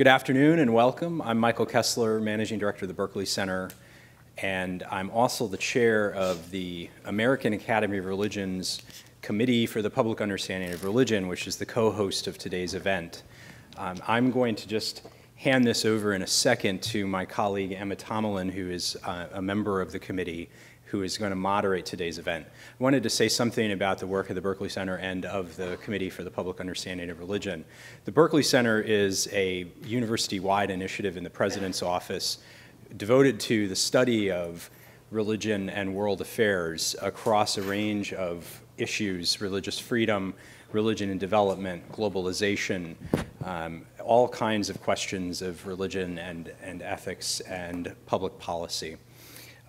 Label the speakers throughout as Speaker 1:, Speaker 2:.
Speaker 1: Good afternoon and welcome. I'm Michael Kessler, Managing Director of the Berkley Center, and I'm also the chair of the American Academy of Religion's Committee for the Public Understanding of Religion, which is the co-host of today's event. Um, I'm going to just hand this over in a second to my colleague Emma Tomalin, who is uh, a member of the committee who is going to moderate today's event. I wanted to say something about the work of the Berkley Center and of the Committee for the Public Understanding of Religion. The Berkley Center is a university-wide initiative in the President's Office devoted to the study of religion and world affairs across a range of issues, religious freedom, religion and development, globalization, um, all kinds of questions of religion and, and ethics and public policy.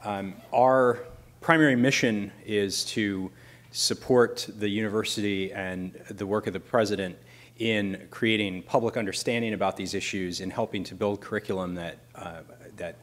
Speaker 1: Um, our primary mission is to support the university and the work of the president in creating public understanding about these issues and helping to build curriculum that, uh, that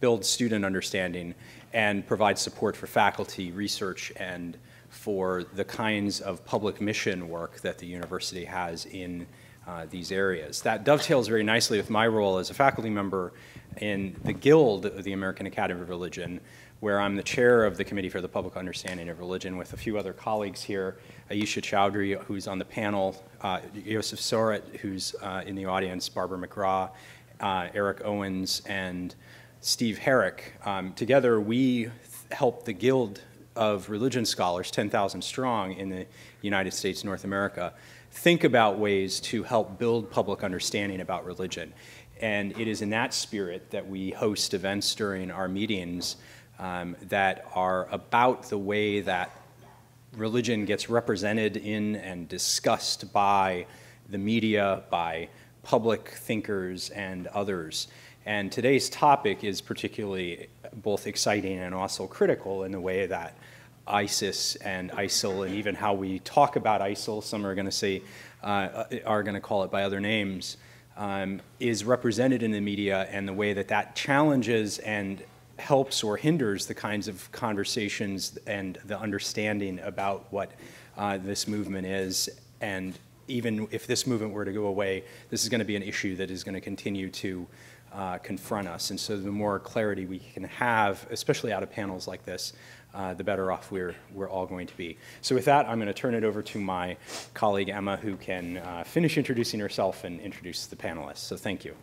Speaker 1: builds student understanding and provides support for faculty, research, and for the kinds of public mission work that the university has in uh, these areas. That dovetails very nicely with my role as a faculty member in the Guild of the American Academy of Religion, where I'm the chair of the Committee for the Public Understanding of Religion with a few other colleagues here, Ayesha Chaudhry, who's on the panel, uh, Soret, who's uh, in the audience, Barbara McGraw, uh, Eric Owens, and Steve Herrick. Um, together, we help the Guild of Religion Scholars, 10,000 strong in the United States, North America, think about ways to help build public understanding about religion. And it is in that spirit that we host events during our meetings um, that are about the way that religion gets represented in and discussed by the media, by public thinkers, and others. And today's topic is particularly both exciting and also critical in the way that ISIS and ISIL, and even how we talk about ISIL, some are going to say, uh, are going to call it by other names, um, is represented in the media and the way that that challenges and helps or hinders the kinds of conversations and the understanding about what uh, this movement is. And even if this movement were to go away, this is going to be an issue that is going to continue to uh, confront us. And so the more clarity we can have, especially out of panels like this, uh, the better off we're, we're all going to be. So with that, I'm going to turn it over to my colleague Emma, who can uh, finish introducing herself and introduce the panelists. So thank you.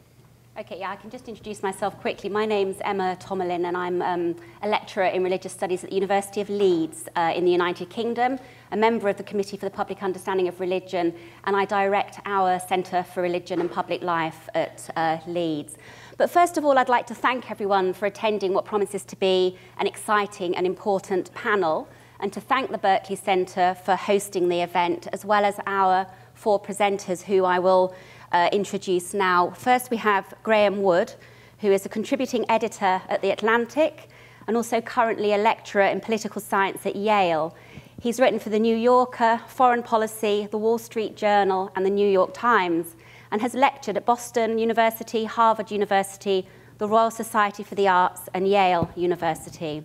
Speaker 2: Okay, yeah, I can just introduce myself quickly. My name's Emma Tomalin, and I'm um, a lecturer in religious studies at the University of Leeds uh, in the United Kingdom, a member of the Committee for the Public Understanding of Religion, and I direct our Centre for Religion and Public Life at uh, Leeds. But first of all, I'd like to thank everyone for attending what promises to be an exciting and important panel, and to thank the Berkley Centre for hosting the event, as well as our four presenters who I will uh, now. First, we have Graeme Wood, who is a contributing editor at The Atlantic and also currently a lecturer in political science at Yale. He's written for The New Yorker, Foreign Policy, The Wall Street Journal, and The New York Times, and has lectured at Boston University, Harvard University, the Royal Society for the Arts, and Yale University.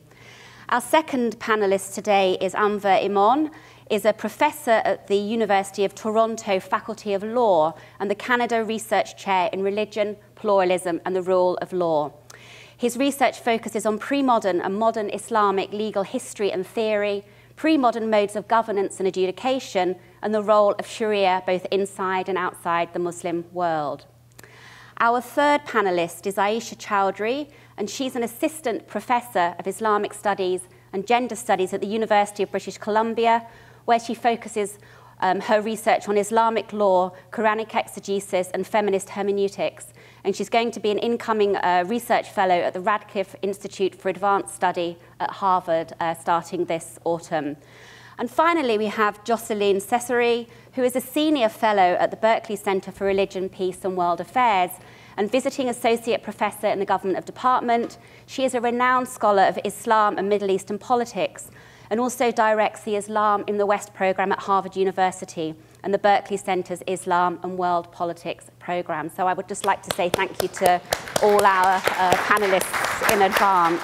Speaker 2: Our second panelist today is Anver Emon, is a professor at the University of Toronto Faculty of Law and the Canada Research Chair in Religion, Pluralism and the Rule of Law. His research focuses on pre-modern and modern Islamic legal history and theory, pre-modern modes of governance and adjudication, and the role of Sharia both inside and outside the Muslim world. Our third panelist is Ayesha Chaudhry, and she's an assistant professor of Islamic studies and gender studies at the University of British Columbia, where she focuses um, her research on Islamic law, Quranic exegesis, and feminist hermeneutics. And she's going to be an incoming uh, research fellow at the Radcliffe Institute for Advanced Study at Harvard uh, starting this autumn. And finally, we have Jocelyne Cesari, who is a senior fellow at the Berkley Center for Religion, Peace and World Affairs, and visiting associate professor in the government of department. She is a renowned scholar of Islam and Middle Eastern politics and also directs the Islam in the West program at Harvard University and the Berkley Center's Islam and World Politics program. So I would just like to say thank you to all our uh, panelists in advance.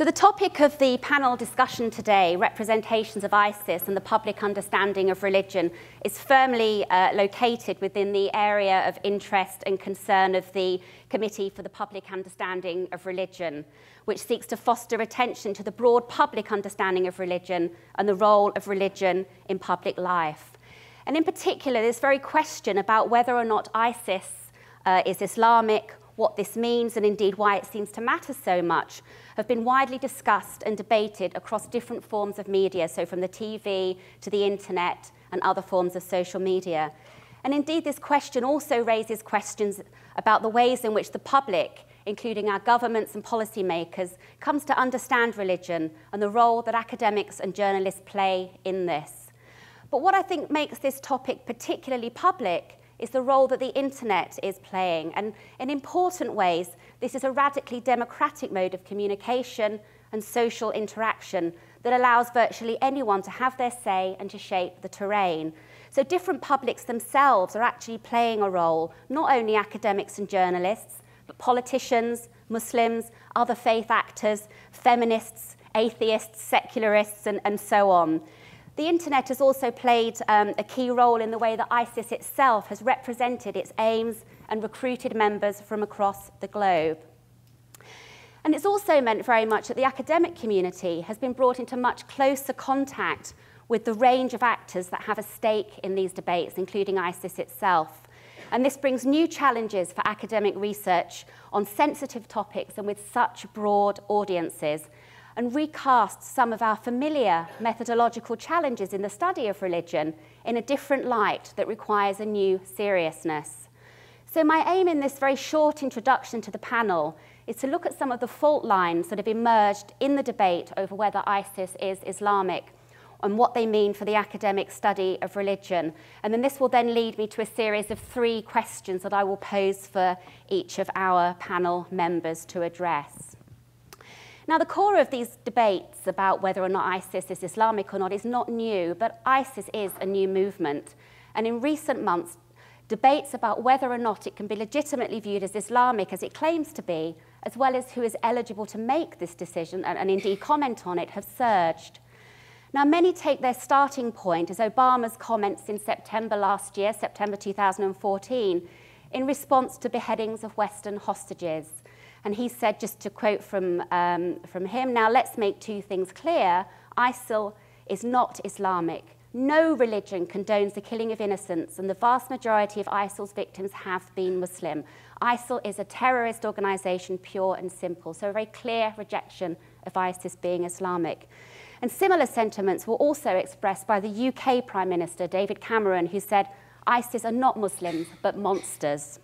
Speaker 2: So the topic of the panel discussion today, representations of ISIS and the public understanding of religion, is firmly uh, located within the area of interest and concern of the Committee for the Public Understanding of Religion, which seeks to foster attention to the broad public understanding of religion and the role of religion in public life. And in particular, this very question about whether or not ISIS uh, is Islamic what this means and indeed why it seems to matter so much have been widely discussed and debated across different forms of media, so from the TV to the internet and other forms of social media. And indeed, this question also raises questions about the ways in which the public, including our governments and policymakers, comes to understand religion and the role that academics and journalists play in this. But what I think makes this topic particularly public is the role that the internet is playing. And in important ways, this is a radically democratic mode of communication and social interaction that allows virtually anyone to have their say and to shape the terrain. So different publics themselves are actually playing a role, not only academics and journalists, but politicians, Muslims, other faith actors, feminists, atheists, secularists, and, and so on. The internet has also played um, a key role in the way that ISIS itself has represented its aims and recruited members from across the globe. And it's also meant very much that the academic community has been brought into much closer contact with the range of actors that have a stake in these debates, including ISIS itself. And this brings new challenges for academic research on sensitive topics and with such broad audiences, and recasts some of our familiar methodological challenges in the study of religion in a different light that requires a new seriousness. So my aim in this very short introduction to the panel is to look at some of the fault lines that have emerged in the debate over whether ISIS is Islamic and what they mean for the academic study of religion. And then this will then lead me to a series of three questions that I will pose for each of our panel members to address. Now, the core of these debates about whether or not ISIS is Islamic or not is not new, but ISIS is a new movement. And in recent months, debates about whether or not it can be legitimately viewed as Islamic as it claims to be, as well as who is eligible to make this decision and, and indeed comment on it, have surged. Now, many take their starting point as Obama's comments in September last year, September 2014, in response to beheadings of Western hostages. And he said, just to quote from, um, from him, now let's make two things clear. ISIL is not Islamic. No religion condones the killing of innocents, and the vast majority of ISIL's victims have been Muslim. ISIL is a terrorist organization, pure and simple. So a very clear rejection of ISIS being Islamic. And similar sentiments were also expressed by the UK Prime Minister, David Cameron, who said, ISIS are not Muslims, but monsters.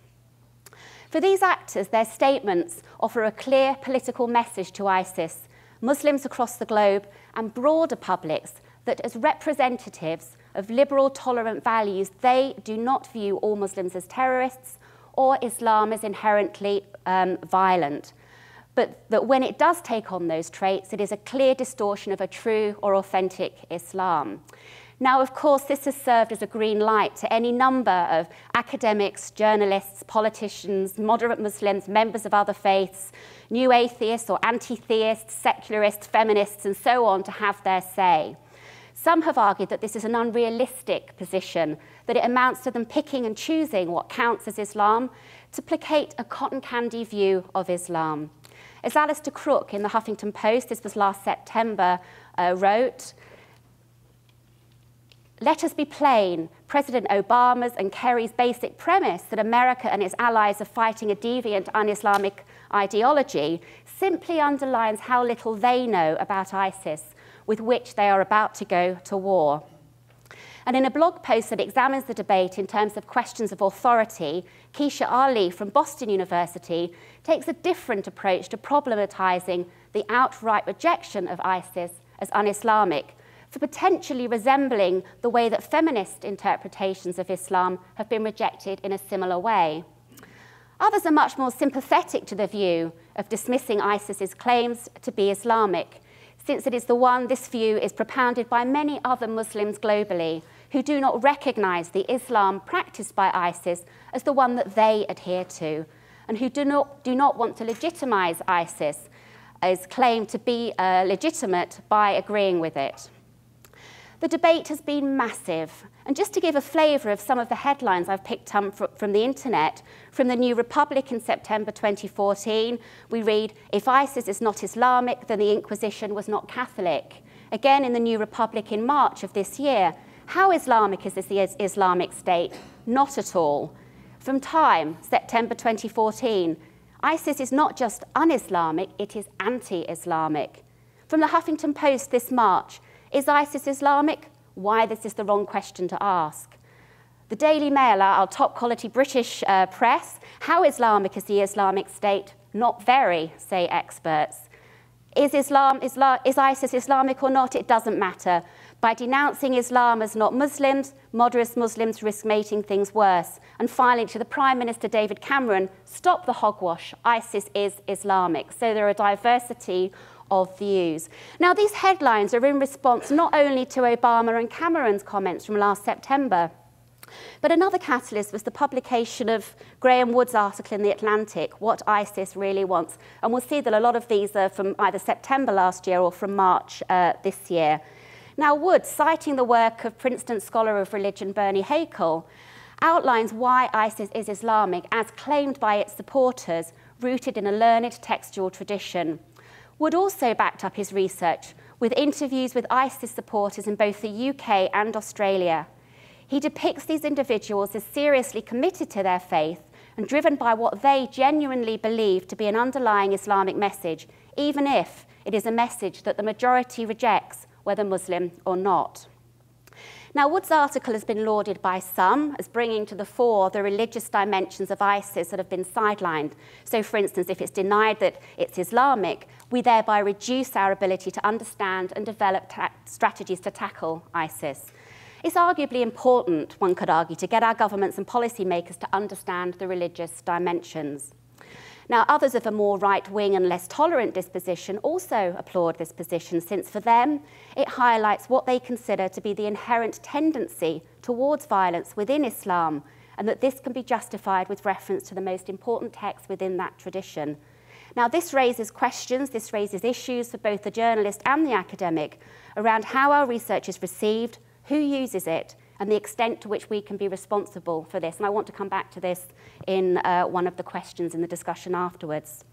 Speaker 2: For these actors, their statements offer a clear political message to ISIS, Muslims across the globe, and broader publics that as representatives of liberal, tolerant values, they do not view all Muslims as terrorists or Islam as inherently um, violent. But that when it does take on those traits, it is a clear distortion of a true or authentic Islam. Now, of course, this has served as a green light to any number of academics, journalists, politicians, moderate Muslims, members of other faiths, new atheists or anti-theists, secularists, feminists, and so on to have their say. Some have argued that this is an unrealistic position, that it amounts to them picking and choosing what counts as Islam to placate a cotton candy view of Islam. As Alastair Crooke in the Huffington Post, this was last September, uh, wrote, let us be plain. President Obama's and Kerry's basic premise that America and its allies are fighting a deviant un-Islamic ideology simply underlines how little they know about ISIS, with which they are about to go to war. And in a blog post that examines the debate in terms of questions of authority, Kecia Ali from Boston University takes a different approach to problematizing the outright rejection of ISIS as un-Islamic, for potentially resembling the way that feminist interpretations of Islam have been rejected in a similar way. Others are much more sympathetic to the view of dismissing ISIS's claims to be Islamic, since it is the one this view is propounded by many other Muslims globally who do not recognize the Islam practiced by ISIS as the one that they adhere to, and who do not, do not want to legitimize ISIS is claimed to be uh, legitimate by agreeing with it. The debate has been massive. And just to give a flavour of some of the headlines I've picked up from the internet, from the New Republic in September 2014, we read, if ISIS is not Islamic, then the Inquisition was not Catholic. Again, in the New Republic in March of this year, how Islamic is this Islamic State? Not at all. From Time, September 2014, ISIS is not just un-Islamic, it is anti-Islamic. From the Huffington Post this March, is ISIS Islamic? Why this is the wrong question to ask. The Daily Mail, our top quality British uh, press, how Islamic is the Islamic State? Not very, say experts. Is, Islam, is ISIS Islamic or not? It doesn't matter. By denouncing Islam as not Muslims, moderate Muslims risk making things worse. And finally, to the Prime Minister David Cameron, stop the hogwash. ISIS is Islamic. So there are a diversity of views. Now, these headlines are in response not only to Obama and Cameron's comments from last September, but another catalyst was the publication of Graeme Wood's article in The Atlantic, What ISIS Really Wants. And we'll see that a lot of these are from either September last year or from March uh, this year. Now, Wood, citing the work of Princeton scholar of religion Bernie Haykel, outlines why ISIS is Islamic as claimed by its supporters, rooted in a learned textual tradition. Wood also backed up his research with interviews with ISIS supporters in both the UK and Australia. He depicts these individuals as seriously committed to their faith and driven by what they genuinely believe to be an underlying Islamic message, even if it is a message that the majority rejects whether Muslim or not. Now, Wood's article has been lauded by some as bringing to the fore the religious dimensions of ISIS that have been sidelined. So, for instance, if it's denied that it's Islamic, we thereby reduce our ability to understand and develop strategies to tackle ISIS. It's arguably important, one could argue, to get our governments and policymakers to understand the religious dimensions. Now, others of a more right-wing and less tolerant disposition also applaud this position, since for them, it highlights what they consider to be the inherent tendency towards violence within Islam, and that this can be justified with reference to the most important texts within that tradition. Now, this raises questions, this raises issues for both the journalist and the academic around how our research is received, who uses it, and the extent to which we can be responsible for this. And I want to come back to this in uh, one of the questions in the discussion afterwards.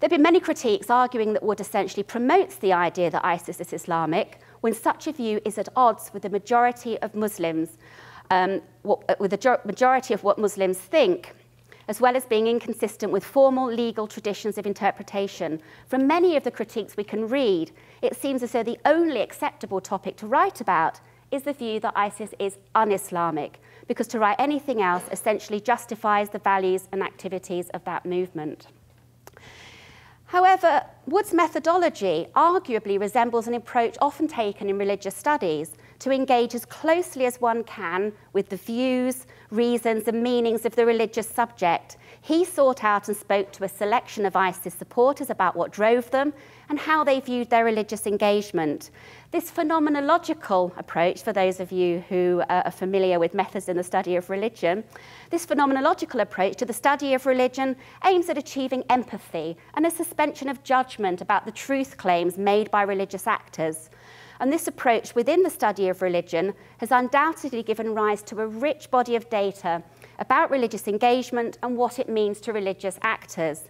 Speaker 2: There have been many critiques arguing that Wood essentially promotes the idea that ISIS is Islamic when such a view is at odds with the majority of Muslims, um, what, uh, with the majority of what Muslims think, as well as being inconsistent with formal legal traditions of interpretation. From many of the critiques we can read, it seems as though the only acceptable topic to write about is the view that ISIS is un-Islamic, because to write anything else essentially justifies the values and activities of that movement. However, Wood's methodology arguably resembles an approach often taken in religious studies to engage as closely as one can with the views, reasons, and meanings of the religious subject. He sought out and spoke to a selection of ISIS supporters about what drove them and how they viewed their religious engagement. This phenomenological approach, for those of you who uh, are familiar with methods in the study of religion, this phenomenological approach to the study of religion aims at achieving empathy and a suspension of judgment about the truth claims made by religious actors. And this approach within the study of religion has undoubtedly given rise to a rich body of data about religious engagement and what it means to religious actors.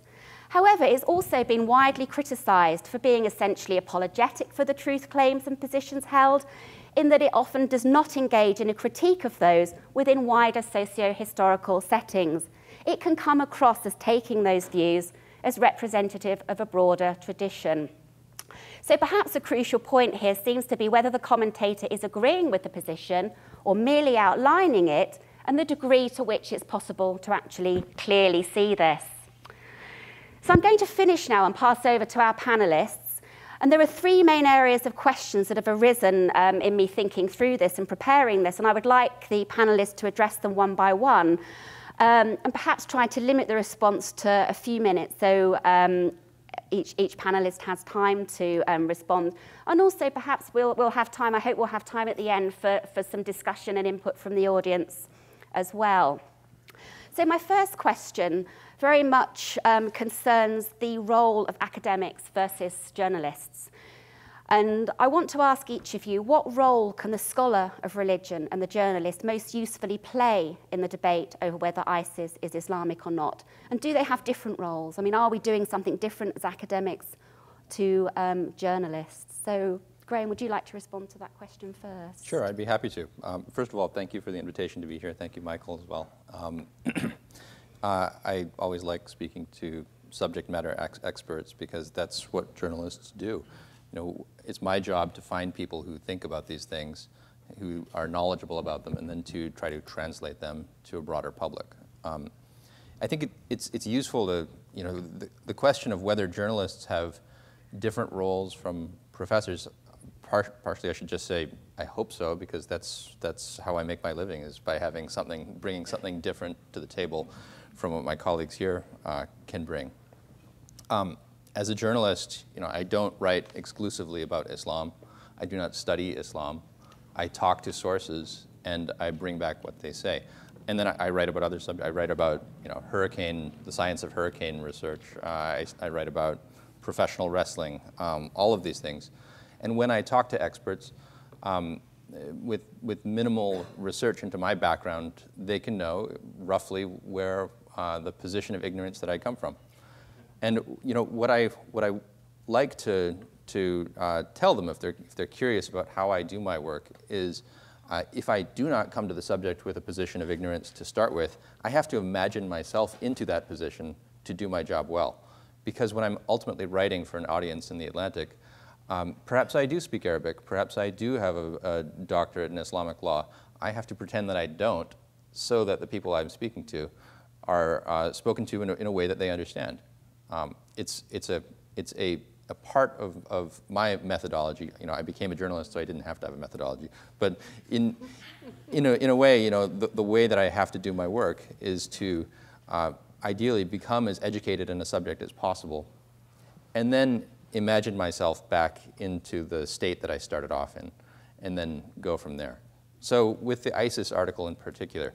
Speaker 2: However, it's also been widely criticised for being essentially apologetic for the truth claims and positions held, in that it often does not engage in a critique of those within wider socio-historical settings. It can come across as taking those views as representative of a broader tradition. So perhaps a crucial point here seems to be whether the commentator is agreeing with the position or merely outlining it and the degree to which it's possible to actually clearly see this. So I'm going to finish now and pass over to our panelists. And there are three main areas of questions that have arisen um, in me thinking through this and preparing this, and I would like the panelists to address them one by one, um, and perhaps try to limit the response to a few minutes so um, each, each panelist has time to um, respond. And also perhaps we'll, we'll have time, I hope we'll have time at the end for, for some discussion and input from the audience as well. So my first question very much um, concerns the role of academics versus journalists. And I want to ask each of you, what role can the scholar of religion and the journalist most usefully play in the debate over whether ISIS is Islamic or not? And do they have different roles? I mean, are we doing something different as academics to um, journalists? So Graeme, would you like to respond to that question first?
Speaker 3: Sure, I'd be happy to. Um, first of all, thank you for the invitation to be here. Thank you, Michael, as well. Um, uh, I always like speaking to subject matter ex experts because that's what journalists do. You know, it's my job to find people who think about these things, who are knowledgeable about them, and then to try to translate them to a broader public. Um, I think it, it's, it's useful to, you know, the, the question of whether journalists have different roles from professors par partially I should just say I hope so because that's that's how I make my living is by having something, bringing something different to the table from what my colleagues here uh, can bring. Um, as a journalist, you know, I don't write exclusively about Islam. I do not study Islam. I talk to sources and I bring back what they say. And then I, I write about other subjects. I write about, you know, hurricane, the science of hurricane research. Uh, I, I, write about professional wrestling, um, all of these things. And when I talk to experts, um, with, with minimal research into my background, they can know roughly where uh, the position of ignorance that I come from. And you know what I what I like to to uh, tell them if they're if they're curious about how I do my work is. Uh, if I do not come to the subject with a position of ignorance to start with, I have to imagine myself into that position to do my job well. Because when I'm ultimately writing for an audience in the Atlantic, um, perhaps I do speak Arabic. Perhaps I do have a, a, doctorate in Islamic law. I have to pretend that I don't so that the people I'm speaking to are uh, spoken to in a, in a, way that they understand. Um, it's, it's, a, it's a, a part of, of my methodology. You know, I became a journalist, so I didn't have to have a methodology. But in, in, a, in a way, you know, the, the way that I have to do my work is to uh, ideally become as educated in a subject as possible and then imagine myself back into the state that I started off in and then go from there. So with the ISIS article in particular,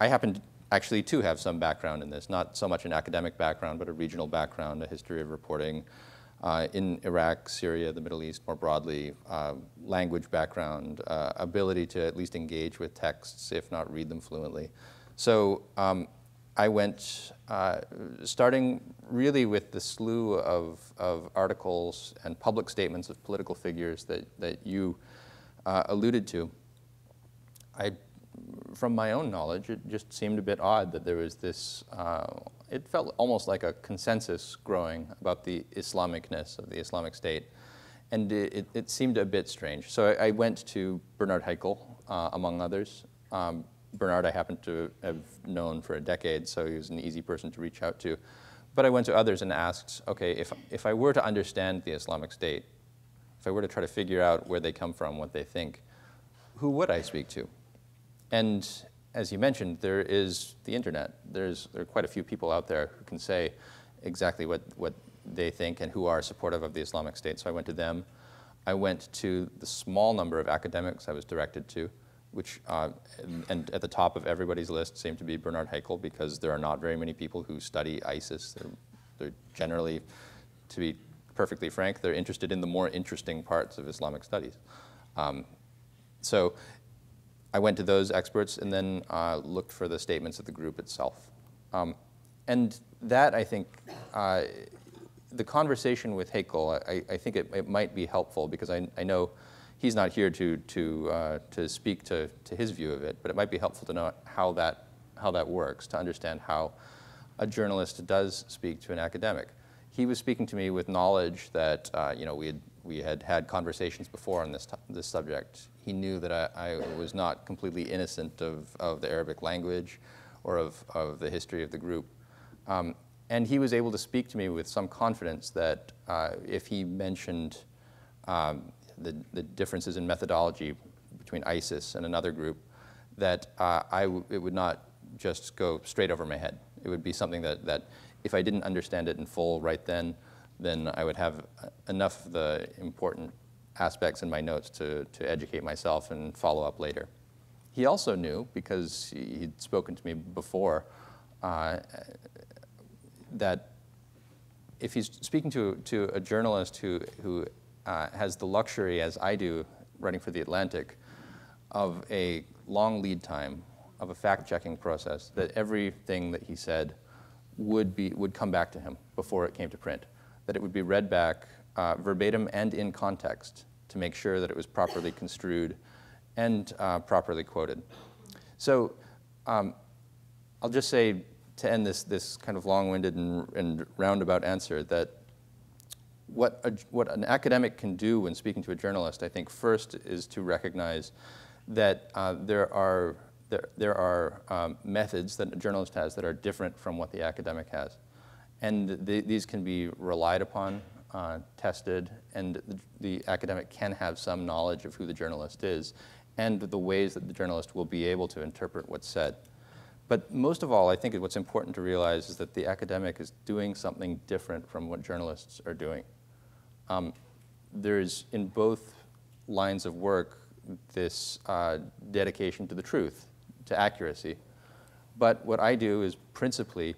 Speaker 3: I happen actually to have some background in this, not so much an academic background, but a regional background, a history of reporting uh, in Iraq, Syria, the Middle East more broadly, uh, language background, uh, ability to at least engage with texts, if not read them fluently. So um, I went, uh, starting really with the slew of, of articles and public statements of political figures that, that you uh, alluded to. I, from my own knowledge, it just seemed a bit odd that there was this, uh, it felt almost like a consensus growing about the Islamicness of the Islamic State. And it, it seemed a bit strange. So I, went to Bernard Haykel, uh, among others, um, Bernard I happen to have known for a decade, so he was an easy person to reach out to. But I went to others and asked, okay, if, if I were to understand the Islamic State, if I were to try to figure out where they come from, what they think, who would I speak to? And as you mentioned, there is the internet. There's, there are quite a few people out there who can say exactly what, what they think and who are supportive of the Islamic State. So I went to them. I went to the small number of academics I was directed to which, uh, and, and, at the top of everybody's list seemed to be Bernard Haykel because there are not very many people who study ISIS. They're, they're generally, to be perfectly frank, they're interested in the more interesting parts of Islamic studies. Um, so I went to those experts and then uh, looked for the statements of the group itself. Um, and that, I think, uh, the conversation with Haykel, I, I think it, it, might be helpful because I, I know he's not here to, to, uh, to speak to, to his view of it, but it might be helpful to know how that, how that works, to understand how a journalist does speak to an academic. He was speaking to me with knowledge that uh, you know, we, had, we had had conversations before on this, this subject. He knew that I, I was not completely innocent of, of the Arabic language or of, of the history of the group. Um, and he was able to speak to me with some confidence that uh, if he mentioned um, the, the differences in methodology between ISIS and another group, that uh, it would not just go straight over my head. It would be something that, that if I didn't understand it in full right then, then I would have enough of the important aspects in my notes to, to educate myself and follow up later. He also knew, because he'd spoken to me before uh, that if he's speaking to, to a journalist who, who uh, has the luxury, as I do, writing for The Atlantic, of a long lead time, of a fact-checking process, that everything that he said would, be, would come back to him before it came to print, that it would be read back uh, verbatim and in context to make sure that it was properly construed and uh, properly quoted. So um, I'll just say to end this, this kind of long-winded and, and roundabout answer that what, a, what an academic can do when speaking to a journalist, I think first is to recognize that uh, there are, there, there are um, methods that a journalist has that are different from what the academic has. And th these can be relied upon, uh, tested, and the, the academic can have some knowledge of who the journalist is and the ways that the journalist will be able to interpret what's said. But most of all, I think what's important to realize is that the academic is doing something different from what journalists are doing. Um, there's, in both lines of work, this uh, dedication to the truth, to accuracy. But what I do is principally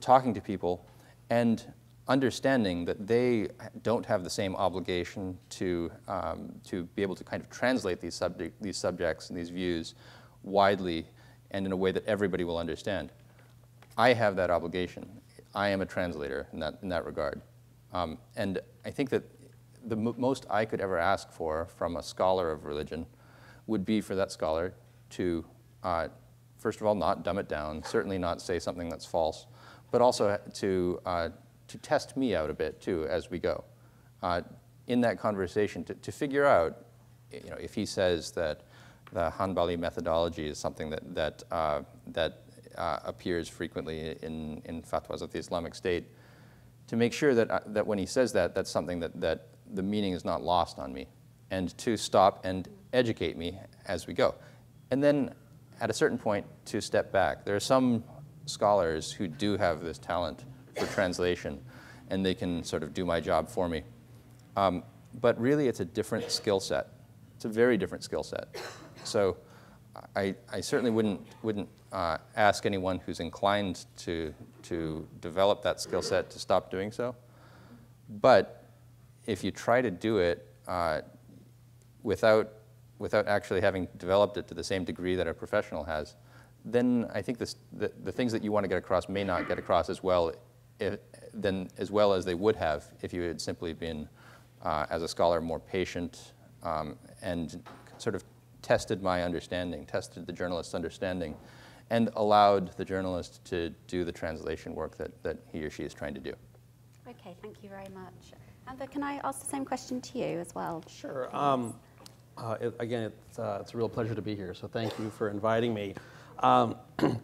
Speaker 3: talking to people and understanding that they don't have the same obligation to, um, to be able to kind of translate these, subject, these subjects and these views widely and in a way that everybody will understand. I have that obligation. I am a translator in that, in that regard. Um, and I think that the most I could ever ask for from a scholar of religion would be for that scholar to, uh, first of all, not dumb it down, certainly not say something that's false, but also to, uh, to test me out a bit too as we go. Uh, in that conversation, to, to figure out, you know, if he says that the Hanbali methodology is something that, that, uh, that uh, appears frequently in, in fatwas of the Islamic State, to make sure that, uh, that when he says that, that's something that, that the meaning is not lost on me, and to stop and educate me as we go. And then at a certain point, to step back. There are some scholars who do have this talent for translation, and they can sort of do my job for me. Um, but really, it's a different skill set. It's a very different skill set. So I, I certainly wouldn't, wouldn't uh, ask anyone who's inclined to, to develop that skill set to stop doing so. But if you try to do it uh, without, without actually having developed it to the same degree that a professional has, then I think this, the, the things that you want to get across may not get across as well, if, than, as well as they would have if you had simply been, uh, as a scholar, more patient um, and sort of tested my understanding, tested the journalist's understanding, and allowed the journalist to do the translation work that, that he or she is trying to do.
Speaker 2: Okay, thank you very much. Anver, can I ask the same question to you as well?
Speaker 4: Sure. Um, uh, it, again, it's, uh, it's a real pleasure to be here, so thank you for inviting me. Um,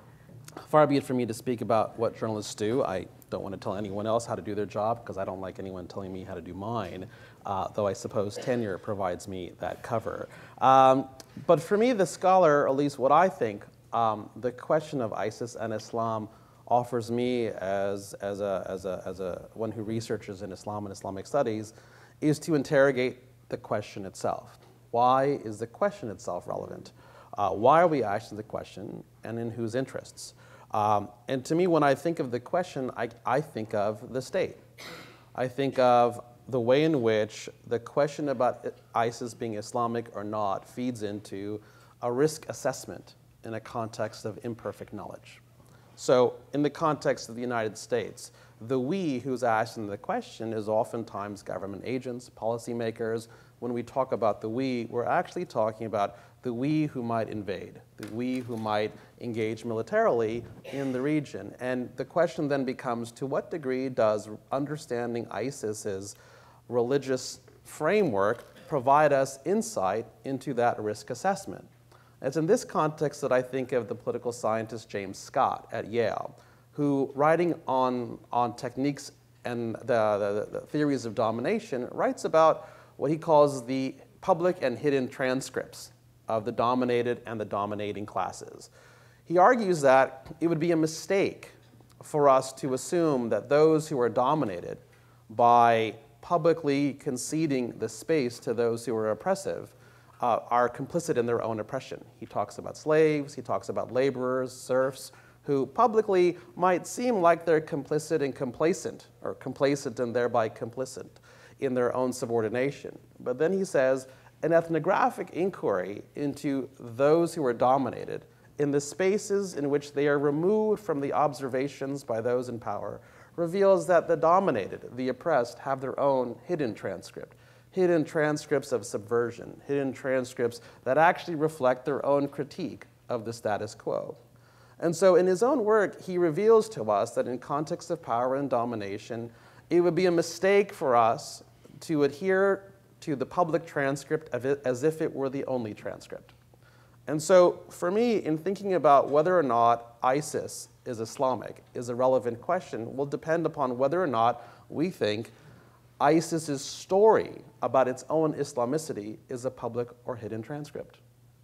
Speaker 4: far be it for me to speak about what journalists do. I don't want to tell anyone else how to do their job because I don't like anyone telling me how to do mine, uh, though I suppose tenure provides me that cover. Um, but for me, the scholar, at least what I think, um, the question of ISIS and Islam offers me as, as, a, as, a, as a one who researches in Islam and Islamic studies is to interrogate the question itself. Why is the question itself relevant? Uh, why are we asking the question and in whose interests? Um, and to me, when I think of the question, I, I think of the state. I think of the way in which the question about ISIS being Islamic or not feeds into a risk assessment in a context of imperfect knowledge. So, in the context of the United States, the we who's asking the question is oftentimes government agents, policymakers. When we talk about the we, we're actually talking about the we who might invade, the we who might engage militarily in the region. And the question then becomes to what degree does understanding ISIS's religious framework provide us insight into that risk assessment? It's in this context that I think of the political scientist James Scott at Yale, who, writing on, on techniques and the, the, the theories of domination, writes about what he calls the public and hidden transcripts of the dominated and the dominating classes. He argues that it would be a mistake for us to assume that those who are dominated by publicly conceding the space to those who are oppressive uh, are complicit in their own oppression. He talks about slaves, he talks about laborers, serfs, who publicly might seem like they're complicit and complacent, or complacent and thereby complicit in their own subordination. But then he says, an ethnographic inquiry into those who are dominated in the spaces in which they are removed from the observations by those in power reveals that the dominated, the oppressed, have their own hidden transcript, hidden transcripts of subversion, hidden transcripts that actually reflect their own critique of the status quo. And so, in his own work, he reveals to us that in context of power and domination, it would be a mistake for us to adhere to the public transcript as if it were the only transcript. And so, for me, in thinking about whether or not ISIS is Islamic is a relevant question will depend upon whether or not we think ISIS's story about its own Islamicity is a public or hidden transcript.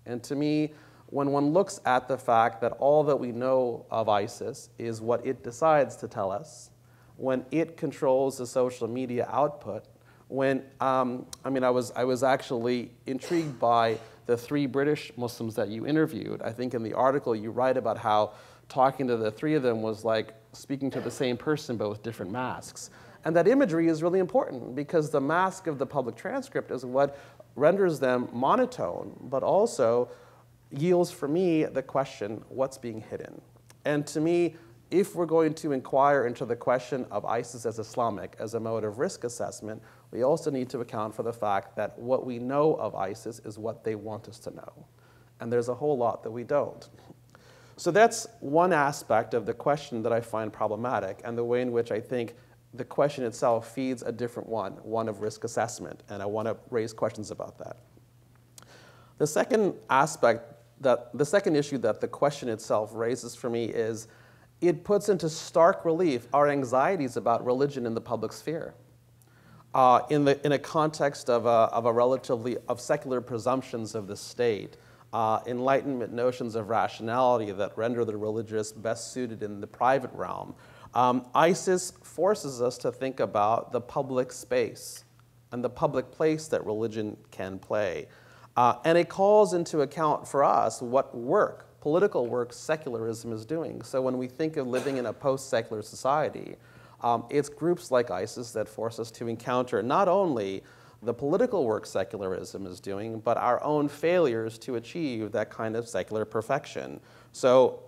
Speaker 4: And to me, when one looks at the fact that all that we know of ISIS is what it decides to tell us, when it controls the social media output, when, um, I mean, I was, I was actually intrigued by the three British Muslims that you interviewed. I think in the article you write about how talking to the three of them was like speaking to the same person but with different masks. And that imagery is really important because the mask of the public transcript is what renders them monotone, but also yields for me the question what's being hidden? And to me, if we're going to inquire into the question of ISIS as Islamic as a mode of risk assessment, we also need to account for the fact that what we know of ISIS is what they want us to know. And there's a whole lot that we don't. So that's one aspect of the question that I find problematic and the way in which I think the question itself feeds a different one, one of risk assessment. And I want to raise questions about that. The second aspect that the second issue that the question itself raises for me is it puts into stark relief our anxieties about religion in the public sphere. Uh, in, the, in a context of a, of a relatively of secular presumptions of the state, uh, enlightenment notions of rationality that render the religious best suited in the private realm, um, ISIS forces us to think about the public space and the public place that religion can play. Uh, and it calls into account for us what work, political work, secularism is doing. So when we think of living in a post secular society, um, it's groups like ISIS that force us to encounter not only the political work secularism is doing, but our own failures to achieve that kind of secular perfection. So,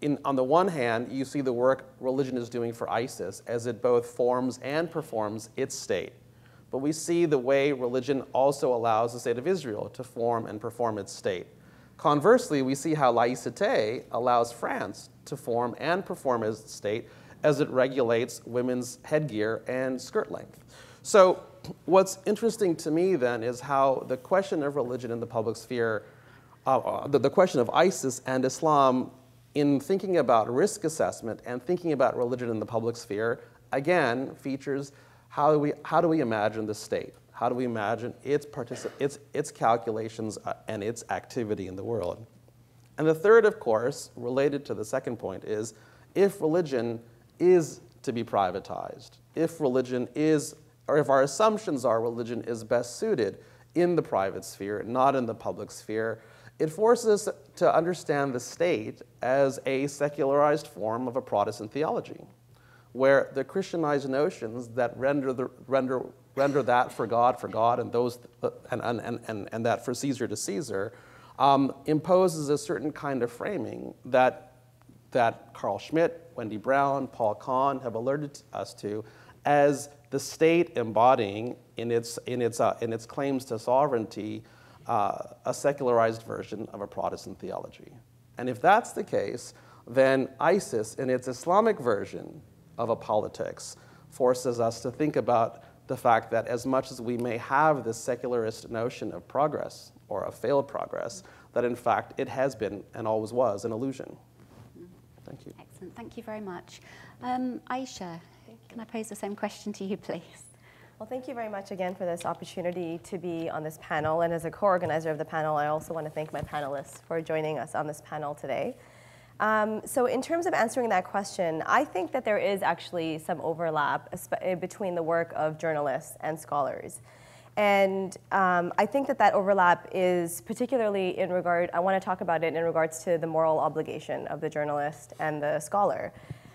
Speaker 4: in, on the one hand, you see the work religion is doing for ISIS as it both forms and performs its state. But we see the way religion also allows the state of Israel to form and perform its state. Conversely, we see how laïcité allows France to form and perform its state as it regulates women's headgear and skirt length. So, what's interesting to me then is how the question of religion in the public sphere, uh, uh the, the question of ISIS and Islam, in thinking about risk assessment and thinking about religion in the public sphere, again features how do we, how do we imagine the state? How do we imagine its, particip- its, its calculations uh, and its activity in the world? And the third, of course, related to the second point, is if religion is to be privatized, if religion is, or if our assumptions are religion is best suited in the private sphere, not in the public sphere, it forces us to understand the state as a secularized form of a Protestant theology where the Christianized notions that render, the, render, render that for God for God and, those, and, and, and, and that for Caesar to Caesar um, imposes a certain kind of framing that, that Carl Schmitt, Wendy Brown, Paul Kahn have alerted us to as the state embodying in its, in its, uh, in its claims to sovereignty uh, a secularized version of a Protestant theology. And if that's the case, then ISIS, in its Islamic version, of a politics forces us to think about the fact that as much as we may have this secularist notion of progress or of failed progress, that in fact it has been and always was an illusion. Thank you.
Speaker 2: Excellent. Thank you very much. Um, Ayesha, can I pose the same question to you, please?
Speaker 5: Well, thank you very much again for this opportunity to be on this panel. And as a co-organizer of the panel, I also want to thank my panelists for joining us on this panel today. Um, so in terms of answering that question, I think that there is actually some overlap between the work of journalists and scholars. And um, I think that that overlap is particularly in regard, I want to talk about it in regards to the moral obligation of the journalist and the scholar.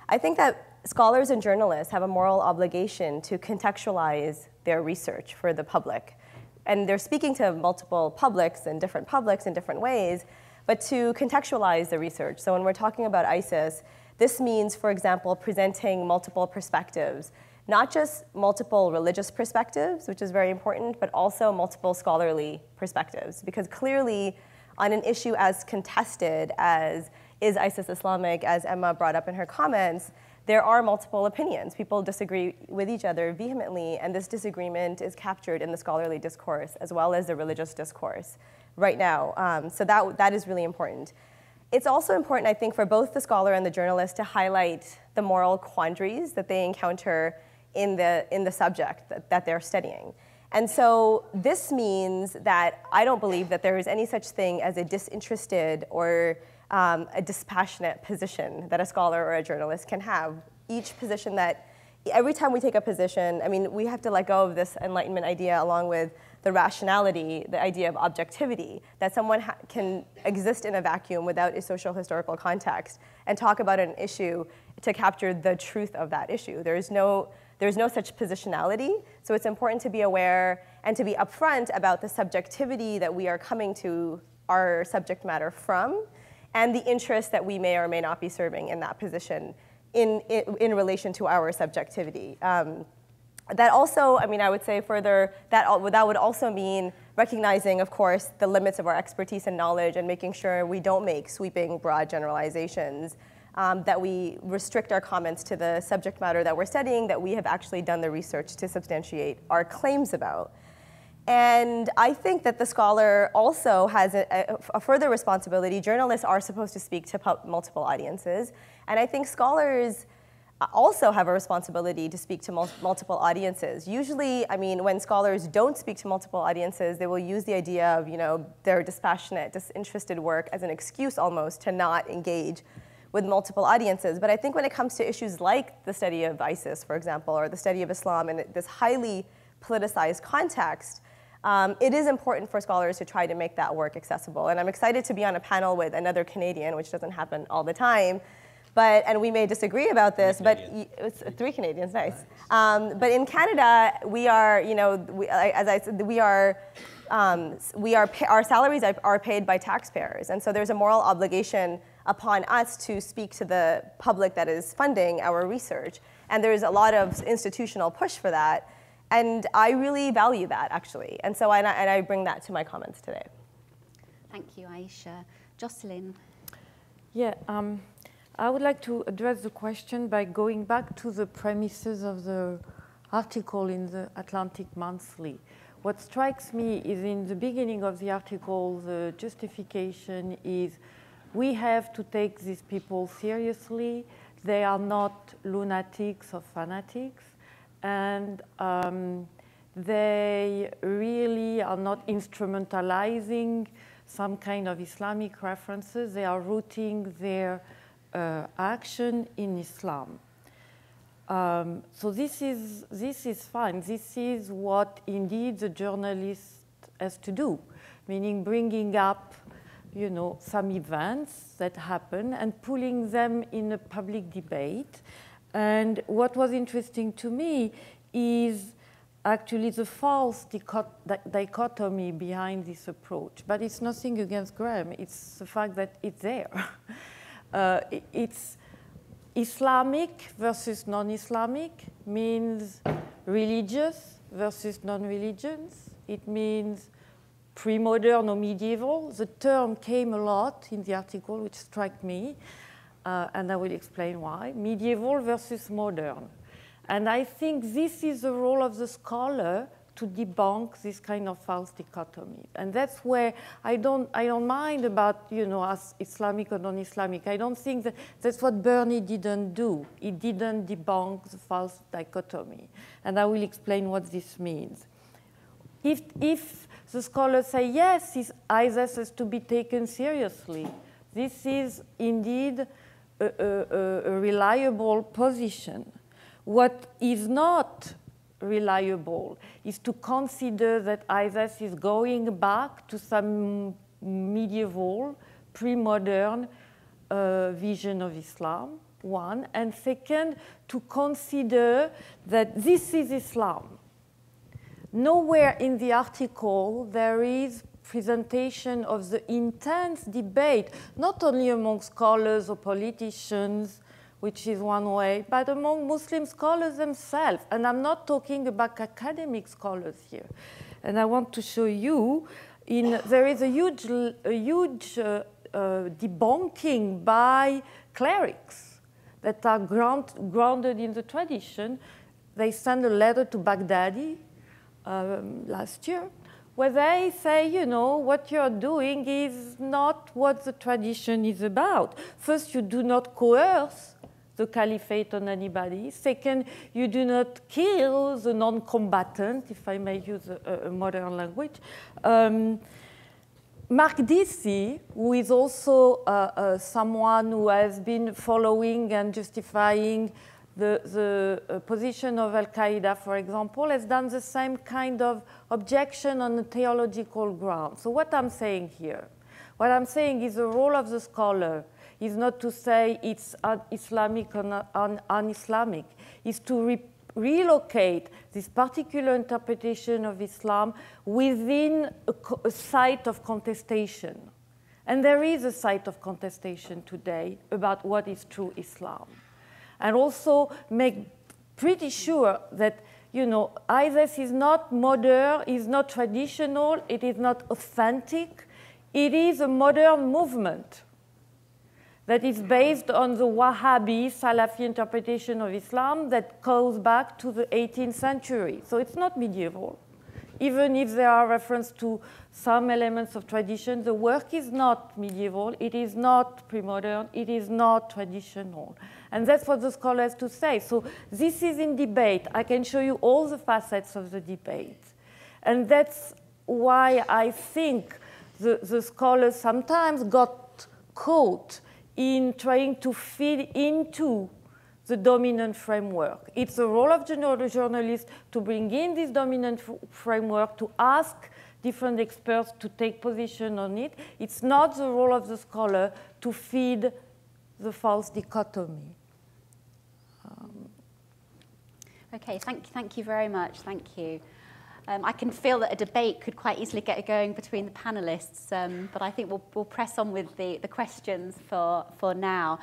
Speaker 5: I think that scholars and journalists have a moral obligation to contextualize their research for the public. And they're speaking to multiple publics and different publics in different ways, but to contextualize the research. So when we're talking about ISIS, this means, for example, presenting multiple perspectives, not just multiple religious perspectives, which is very important, but also multiple scholarly perspectives. Because clearly, on an issue as contested as is ISIS Islamic, as Emma brought up in her comments, there are multiple opinions. People disagree with each other vehemently, and this disagreement is captured in the scholarly discourse as well as the religious discourse right now. Um, so that, that is really important. It's also important, I think, for both the scholar and the journalist to highlight the moral quandaries that they encounter in the, in the subject that, that they're studying. And so this means that I don't believe that there is any such thing as a disinterested or um, a dispassionate position that a scholar or a journalist can have. Each position that, every time we take a position, I mean, we have to let go of this Enlightenment idea along with the rationality, the idea of objectivity, that someone can exist in a vacuum without a social historical context and talk about an issue to capture the truth of that issue. There is no, there's no such positionality, so it's important to be aware and to be upfront about the subjectivity that we are coming to our subject matter from and the interest that we may or may not be serving in that position in, in, in relation to our subjectivity. Um, that also, I mean, I would say further, that, that would also mean recognizing, of course, the limits of our expertise and knowledge and making sure we don't make sweeping, broad generalizations, um, that we restrict our comments to the subject matter that we're studying, that we have actually done the research to substantiate our claims about. And I think that the scholar also has a, a, a, further responsibility. Journalists are supposed to speak to multiple audiences. And I think scholars also have a responsibility to speak to mul multiple audiences. Usually, I mean, when scholars don't speak to multiple audiences, they will use the idea of, you know, their dispassionate, disinterested work as an excuse almost to not engage with multiple audiences. But I think when it comes to issues like the study of ISIS, for example, or the study of Islam in this highly politicized context, um, it is important for scholars to try to make that work accessible. And I'm excited to be on a panel with another Canadian, which doesn't happen all the time. But, and we may disagree about this, but it's three Canadians, nice. Um, but in Canada, we are, you know, we, as I said, we are, um, we are, our salaries are paid by taxpayers. And so there's a moral obligation upon us to speak to the public that is funding our research. And there's a lot of institutional push for that. And I really value that, actually. And so I, and I bring that to my comments today.
Speaker 2: Thank you, Ayesha. Jocelyne.
Speaker 6: Yeah, um, I would like to address the question by going back to the premises of the article in the Atlantic Monthly. What strikes me is in the beginning of the article, the justification is we have to take these people seriously. They are not lunatics or fanatics and um, they really are not instrumentalizing some kind of Islamic references. They are rooting their action in Islam. Um, so this is, this is fine. This is what indeed the journalist has to do, meaning bringing up you know, some events that happen and pulling them in a public debate and what was interesting to me is actually the false dichotomy behind this approach. But it's nothing against Graeme, it's the fact that it's there. uh, it's Islamic versus non Islamic means religious versus non religions. It means pre modern or medieval. The term came a lot in the article, which struck me uh, and I will explain why, medieval versus modern. And I think this is the role of the scholar to debunk this kind of false dichotomy. And that's where I don't, I don't mind about, you know, as Islamic or non-Islamic. I don't think that that's what Bernie didn't do. He didn't debunk the false dichotomy. And I will explain what this means. If, if the scholars say, yes, is ISIS has to be taken seriously, this is indeed a, a, a reliable position. What is not reliable is to consider that ISIS is going back to some medieval, pre-modern uh, vision of Islam, one. And second, to consider that this is Islam. Nowhere in the article there is presentation of the intense debate, not only among scholars or politicians, which is one way, but among Muslim scholars themselves. And I'm not talking about academic scholars here. And I want to show you, in, there is a huge, a huge uh, uh, debunking by clerics that are ground, grounded in the tradition. They send a letter to Baghdadi um, last year where they say, you know, what you're doing is not what the tradition is about. First, you do not coerce the caliphate on anybody. Second, you do not kill the non-combatant, if I may use a, a modern language. Um, Maqdisi, who is also uh, uh, someone who has been following and justifying the, the uh, position of Al Qaeda, for example, has done the same kind of objection on a theological ground. So, what I'm saying here, what I'm saying is the role of the scholar is not to say it's un-Islamic or un-Islamic, is to re relocate this particular interpretation of Islam within a, a site of contestation. And there is a site of contestation today about what is true Islam and also make pretty sure that you know ISIS is not modern, is not traditional, it is not authentic. It is a modern movement that is based on the Wahhabi Salafi interpretation of Islam that goes back to the 18th century. So it's not medieval. Even if there are references to some elements of tradition, the work is not medieval, it is not pre-modern, it is not traditional. And that's what the scholars to say. So this is in debate. I can show you all the facets of the debate. And that's why I think the, the scholars sometimes got caught in trying to feed into the dominant framework. It's the role of journalists to bring in this dominant framework, to ask different experts to take position on it. It's not the role of the scholar to feed the false dichotomy. Um,
Speaker 2: okay, thank, thank you very much. Thank you. Um, I can feel that a debate could quite easily get going between the panelists, um, but I think we'll, we'll press on with the, the questions for, for now.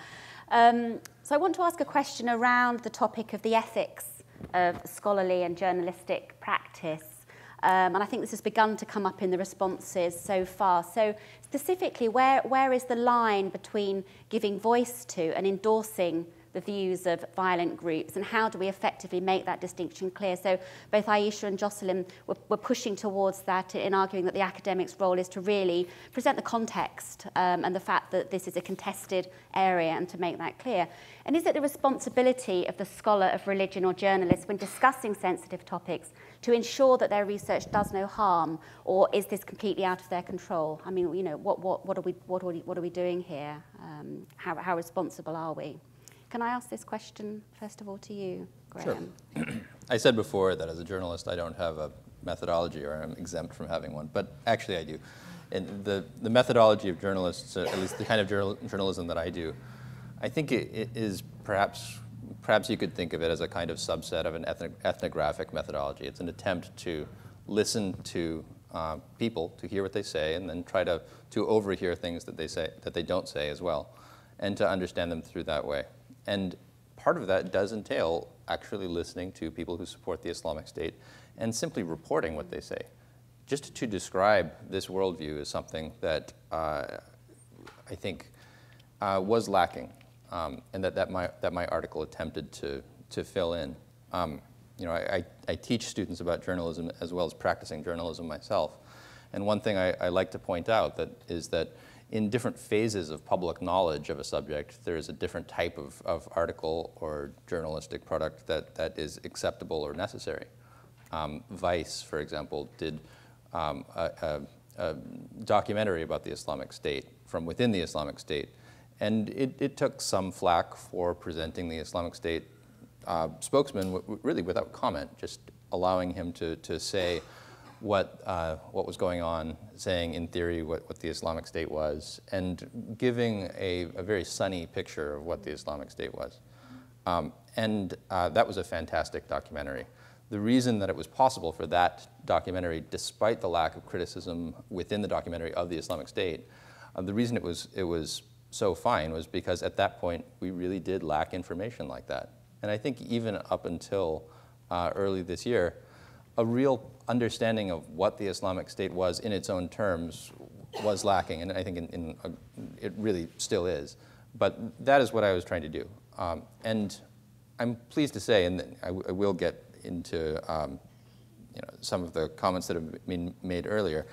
Speaker 2: Um, so I want to ask a question around the topic of the ethics of scholarly and journalistic practice. Um, and I think this has begun to come up in the responses so far. So specifically, where, where is the line between giving voice to and endorsing the views of violent groups and how do we effectively make that distinction clear. So both Ayesha and Jocelyne were, were pushing towards that in arguing that the academic's role is to really present the context um, and the fact that this is a contested area and to make that clear. And is it the responsibility of the scholar of religion or journalist when discussing sensitive topics to ensure that their research does no harm or is this completely out of their control? I mean, you know, what, what, what, are, we, what, are, we, what are we doing here? Um, how, how responsible are we? Can I ask this question, first of all, to you, Graeme?
Speaker 3: Sure. I said before that as a journalist, I don't have a methodology or I'm exempt from having one, but actually I do. And the, the methodology of journalists, at least the kind of journal, journalism that I do, I think it, it is perhaps, perhaps you could think of it as a kind of subset of an ethnographic methodology. It's an attempt to listen to uh, people, to hear what they say, and then try to, to overhear things that they say, that they don't say as well, and to understand them through that way. And part of that does entail actually listening to people who support the Islamic State and simply reporting what they say. Just to describe this worldview is something that uh, I think uh, was lacking, um, and that, that, my, that my article attempted to, to fill in. Um, you know, I, I, I, teach students about journalism as well as practicing journalism myself. And one thing I, I like to point out that is that in different phases of public knowledge of a subject, there is a different type of, of article or journalistic product that, that is acceptable or necessary. Um, Vice, for example, did um, a, a, a, documentary about the Islamic State from within the Islamic State. And it, it took some flack for presenting the Islamic State uh, spokesman really without comment, just allowing him to, to say what, uh, what was going on, saying in theory what, what the Islamic State was, and giving a, a very sunny picture of what the Islamic State was. Um, and uh, that was a fantastic documentary. The reason that it was possible for that documentary, despite the lack of criticism within the documentary of the Islamic State, uh, the reason it was, it was so fine was because at that point we really did lack information like that. And I think even up until uh, early this year, a real understanding of what the Islamic State was in its own terms was lacking, and I think in, in a, it really still is. But that is what I was trying to do. Um, and I'm pleased to say, and I, I will get into um, you know, some of the comments that have been made earlier,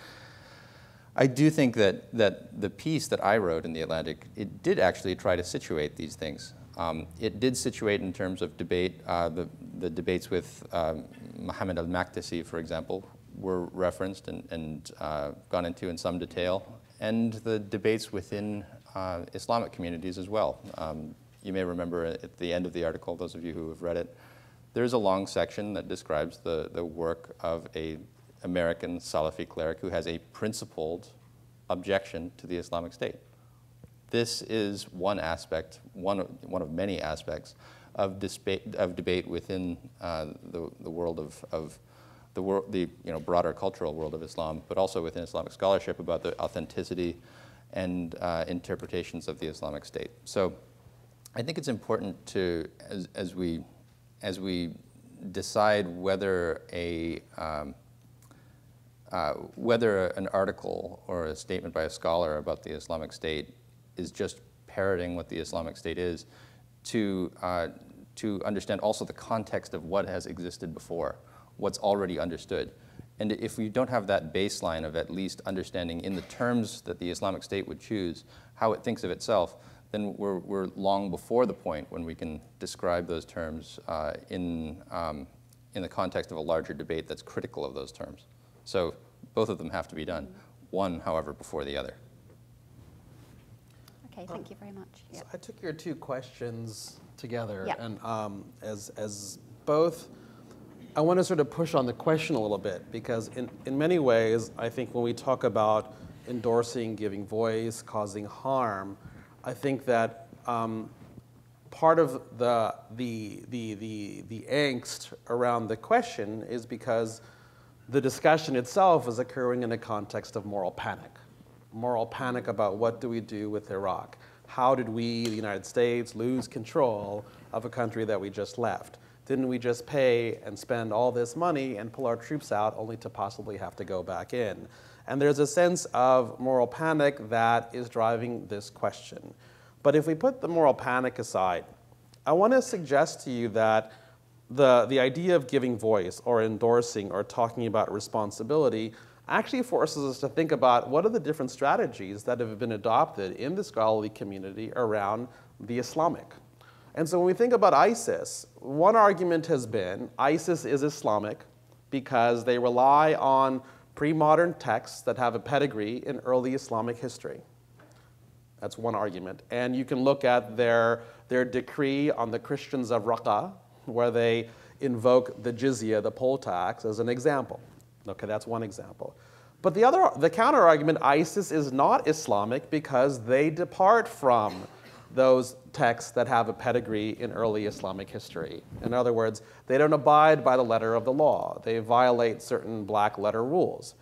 Speaker 3: I do think that, that the piece that I wrote in The Atlantic, it did actually try to situate these things. Um, it did situate in terms of debate, uh, the, the debates with um, Mohammed al-Makdisi, for example, were referenced and, and uh, gone into in some detail, and the debates within uh, Islamic communities as well. Um, you may remember at the end of the article, those of you who have read it, there's a long section that describes the, the work of a American Salafi cleric who has a principled objection to the Islamic State. This is one aspect, one one of many aspects of, of debate within uh, the, the world of, of the, wor- the you know, broader cultural world of Islam, but also within Islamic scholarship about the authenticity and uh, interpretations of the Islamic State. So I think it's important to, as, as, we, as we decide whether a um, uh, whether an article or a statement by a scholar about the Islamic State is just parroting what the Islamic State is, to, uh, to understand also the context of what has existed before, what's already understood. And if we don't have that baseline of at least understanding in the terms that the Islamic State would choose how it thinks of itself, then we're, we're long before the point when we can describe those terms uh, in, um, in the context of a larger debate that's critical of those terms. So both of them have to be done, one, however, before the other.
Speaker 2: Okay, thank you very much.
Speaker 4: So I took your two questions together,
Speaker 2: Yeah.
Speaker 4: and um, as, as both, I want to sort of push on the question a little bit because, in, in many ways, I think when we talk about endorsing, giving voice, causing harm, I think that um, part of the, the, the, the, the angst around the question is because the discussion itself is occurring in a context of moral panic. Moral panic about what do we do with Iraq? How did we, the United States, lose control of a country that we just left? Didn't we just pay and spend all this money and pull our troops out only to possibly have to go back in? And there's a sense of moral panic that is driving this question. But if we put the moral panic aside, I want to suggest to you that the, the idea of giving voice or endorsing or talking about responsibility actually forces us to think about what are the different strategies that have been adopted in the scholarly community around the Islamic. And so when we think about ISIS, one argument has been ISIS is Islamic because they rely on pre modern texts that have a pedigree in early Islamic history. That's one argument. And you can look at their, their decree on the Christians of Raqqa, where they invoke the jizya, the poll tax, as an example. Okay, that's one example. But the other, the counter argument, ISIS is not Islamic because they depart from those texts that have a pedigree in early Islamic history. In other words, they don't abide by the letter of the law. They violate certain black letter rules.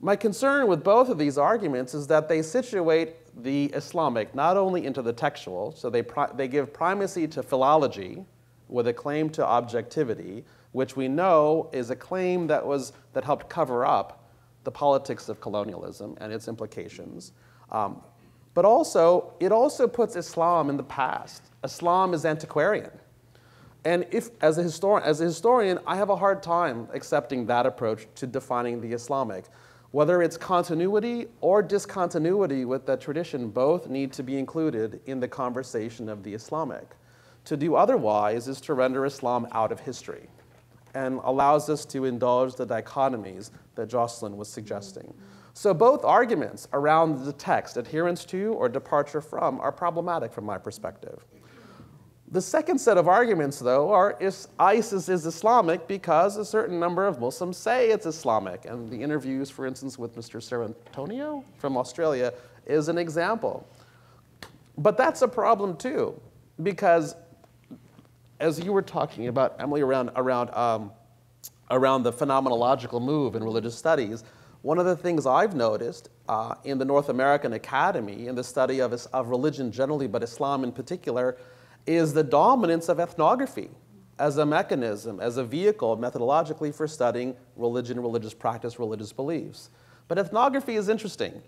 Speaker 4: My concern with both of these arguments is that they situate the Islamic not only into the textual, so they, they give primacy to philology, with a claim to objectivity, which we know is a claim that, was, that helped cover up the politics of colonialism and its implications. Um, but also, it also puts Islam in the past. Islam is antiquarian. And if, as a, histor- as a historian, I have a hard time accepting that approach to defining the Islamic. Whether it's continuity or discontinuity with that tradition, both need to be included in the conversation of the Islamic. To do otherwise is to render Islam out of history and allows us to indulge the dichotomies that Jocelyne was suggesting. So both arguments around the text, adherence to or departure from, are problematic from my perspective. The second set of arguments, though, are is ISIS is Islamic because a certain number of Muslims say it's Islamic. And the interviews, for instance, with Mr. Cerantonio from Australia is an example. But that's a problem too, because as you were talking about, Emily, around, around, um, around the phenomenological move in religious studies, one of the things I've noticed uh, in the North American Academy, in the study of, of religion generally, but Islam in particular, is the dominance of ethnography as a mechanism, as a vehicle methodologically for studying religion, religious practice, religious beliefs. But ethnography is interesting.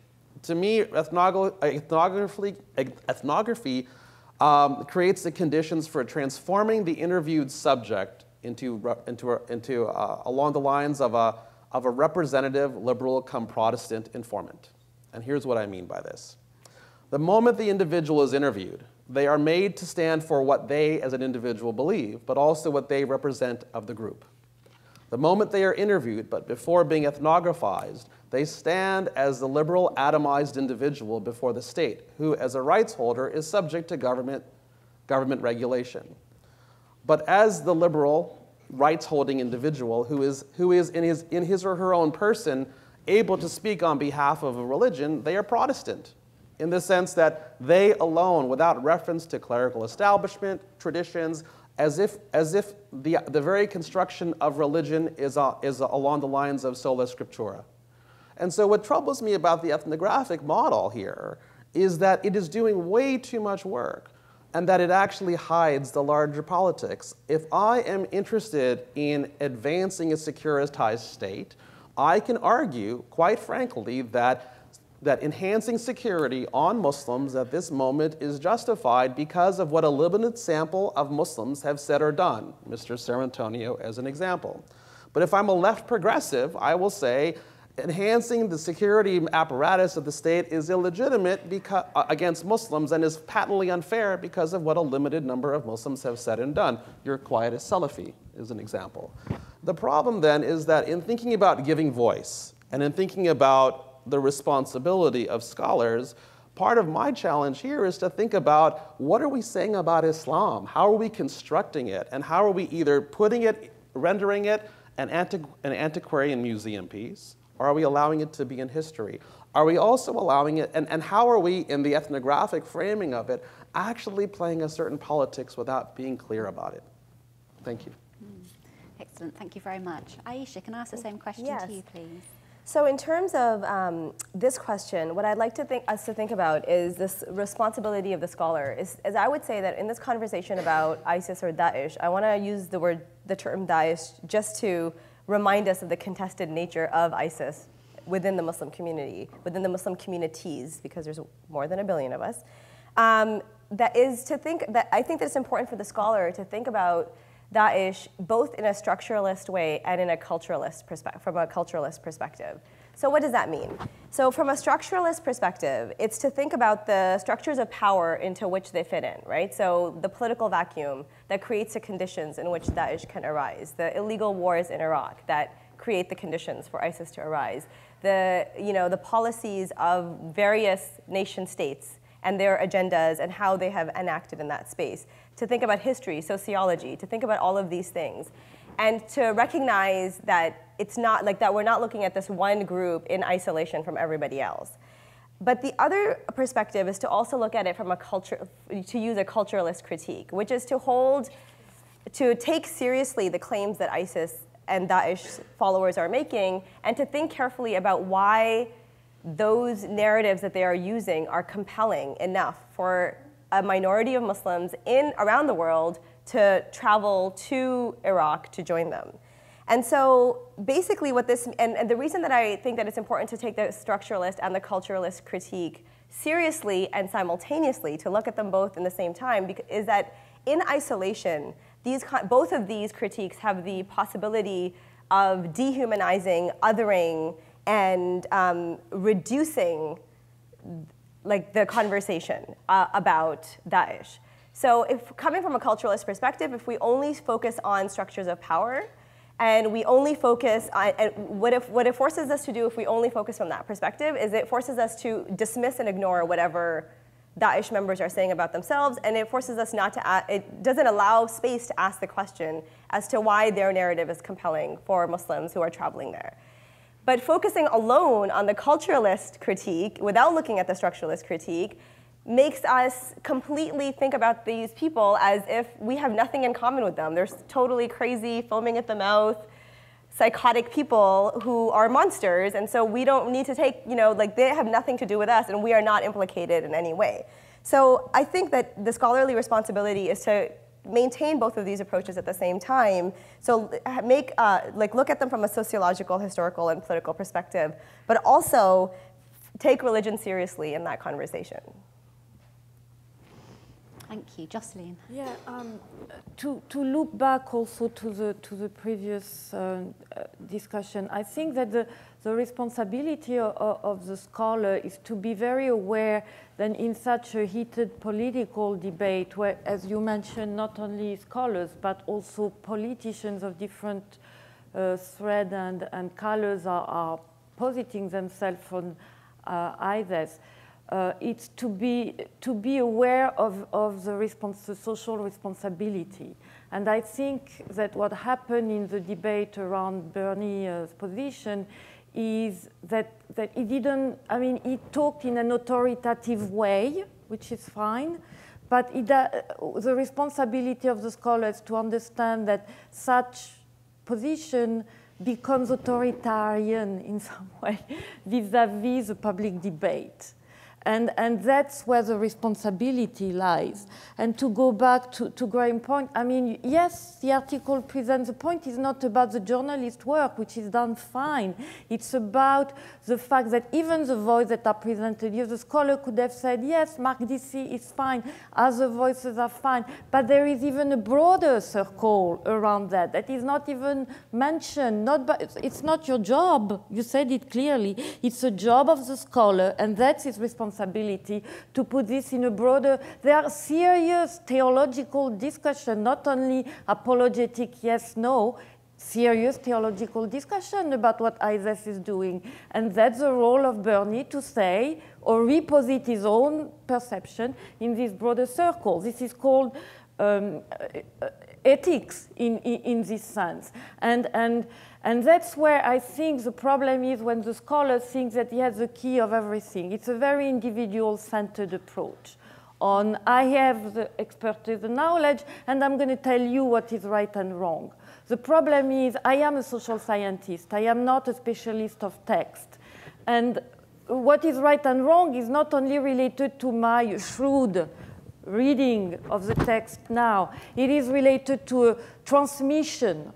Speaker 4: To me, ethnography, ethnography um, creates the conditions for transforming the interviewed subject into, into, into uh, along the lines of a, of a representative liberal come Protestant informant. And here's what I mean by this. The moment the individual is interviewed, they are made to stand for what they as an individual believe, but also what they represent of the group. The moment they are interviewed, but before being ethnographized, they stand as the liberal, atomized individual before the state, who, as a rights holder, is subject to government, government regulation. But as the liberal, rights holding individual who is, who is in, his, in his or her own person able to speak on behalf of a religion, they are Protestant in the sense that they alone, without reference to clerical establishment, traditions, as if, as if the, the very construction of religion is, uh, is along the lines of sola scriptura. And so, what troubles me about the ethnographic model here is that it is doing way too much work and that it actually hides the larger politics. If I am interested in advancing a securitized state, I can argue, quite frankly, that that enhancing security on Muslims at this moment is justified because of what a limited sample of Muslims have said or done, Mr. Cerantonio as an example. But if I'm a left progressive, I will say enhancing the security apparatus of the state is illegitimate because, uh, against Muslims and is patently unfair because of what a limited number of Muslims have said and done. You're quiet Salafi is an example. The problem then is that in thinking about giving voice and in thinking about the responsibility of scholars, part of my challenge here is to think about what are we saying about Islam? How are we constructing it? And how are we either putting it, rendering it an, antiqu- an antiquarian museum piece, or are we allowing it to be in history? Are we also allowing it, and, and how are we, in the ethnographic framing of it, actually playing a certain politics without being clear about it? Thank you.
Speaker 2: Mm. Excellent, thank you very much. Ayesha, can I ask the same question
Speaker 5: yes.
Speaker 2: to you, please?
Speaker 5: So in terms of um, this question, what I'd like to think, us to think about is this responsibility of the scholar. Is, as I would say that in this conversation about ISIS or Daesh, I want to use the word, the term Daesh, just to remind us of the contested nature of ISIS within the Muslim community, within the Muslim communities, because there's more than a billion of us. Um, that is to think that I think that it's important for the scholar to think about Daesh both in a structuralist way and in a culturalist perspective, from a culturalist perspective. So what does that mean? So from a structuralist perspective, it's to think about the structures of power into which they fit in, right? So the political vacuum that creates the conditions in which Daesh can arise, the illegal wars in Iraq that create the conditions for ISIS to arise, the, you know, the policies of various nation states and their agendas and how they have enacted in that space to think about history, sociology, to think about all of these things, and to recognize that it's not like that we're not looking at this one group in isolation from everybody else. But the other perspective is to also look at it from a culture, to use a culturalist critique, which is to hold, to take seriously the claims that ISIS and Daesh followers are making, and to think carefully about why those narratives that they are using are compelling enough for a minority of Muslims in around the world to travel to Iraq to join them. And so basically what this, and, and, the reason that I think that it's important to take the structuralist and the culturalist critique seriously and simultaneously, to look at them both in the same time, is that in isolation, these, both of these critiques have the possibility of dehumanizing, othering, and um, reducing like the conversation uh, about Daesh. So if coming from a culturalist perspective, if we only focus on structures of power, and we only focus on, and what, if, what it forces us to do if we only focus from that perspective is it forces us to dismiss and ignore whatever Daesh members are saying about themselves, and it forces us not to, Ask, it doesn't allow space to ask the question as to why their narrative is compelling for Muslims who are traveling there. But focusing alone on the culturalist critique without looking at the structuralist critique makes us completely think about these people as if we have nothing in common with them. They're totally crazy, foaming at the mouth, psychotic people who are monsters, and so we don't need to take, you know, like they have nothing to do with us, and we are not implicated in any way. So I think that the scholarly responsibility is to maintain both of these approaches at the same time. So make, uh, like look at them from a sociological, historical, and political perspective, but also take religion seriously in that conversation.
Speaker 2: Thank you. Jocelyne.
Speaker 6: Yeah, um, to, to loop back also to the, to the previous uh, discussion, I think that the, the responsibility of, of, the scholar is to be very aware that in such a heated political debate, where, as you mentioned, not only scholars, but also politicians of different uh, thread and, and colors are, are positing themselves on uh, either uh, it's to be, to be aware of, of the, respons the social responsibility. And I think that what happened in the debate around Bernie's position is that, that he didn't, I mean, he talked in an authoritative way, which is fine, but it, uh, the responsibility of the scholars to understand that such position becomes authoritarian in some way vis-à-vis -vis the public debate. And, and that's where the responsibility lies. And to go back to, to Graeme's point, I mean, yes, the article presents the point is not about the journalist work, which is done fine. It's about the fact that even the voices that are presented here, the scholar could have said, yes, Maqdisi is fine, other voices are fine, but there is even a broader circle around that that is not even mentioned. Not by, it's not your job. You said it clearly. It's a job of the scholar, and that's his responsibility responsibility to put this in a broader, there are serious theological discussion, not only apologetic yes, no, serious theological discussion about what ISIS is doing. And that's the role of Bernie to say or reposit his own perception in this broader circle. This is called um, ethics in, in, in, this sense. And, and and that's where I think the problem is when the scholar thinks that he has the key of everything. It's a very individual-centered approach on I have the expertise, the knowledge, and I'm going to tell you what is right and wrong. The problem is I am a social scientist. I am not a specialist of text. And what is right and wrong is not only related to my shrewd reading of the text now. It is related to a transmission